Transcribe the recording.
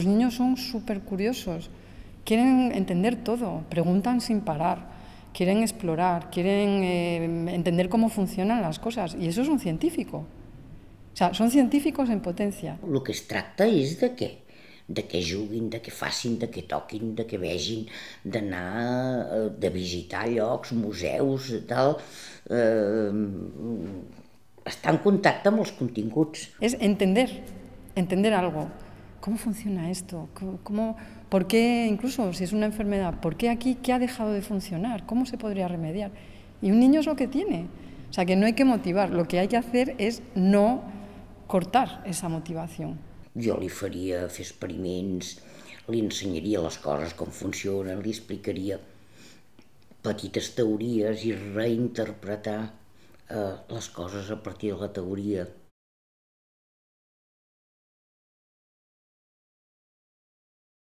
los niños son súper curiosos, quieren entender todo, preguntan sin parar, quieren explorar, quieren eh, entender cómo funcionan las cosas, y eso es un científico. O sea, són científicos en potència. El que es tracta és de què? de que juguin, de que facin, de que toquin, de que vegin, d'anar, eh, de visitar llocs, museus, tal, eh, estar en contacte amb els continguts. És entender, entender algo. ¿Cómo funciona esto? ¿Cómo, ¿Por qué, incluso si es una enfermedad, por qué aquí, qué ha dejado de funcionar? ¿Cómo se podría remediar? Y un niño es lo que tiene. O sea, que no hay que motivar, lo que hay que hacer es no cortar esa motivación. Jo li faria fer experiments, li ensenyaria les coses com funcionen, li explicaria petites teories i reinterpretar eh, les coses a partir de la teoria.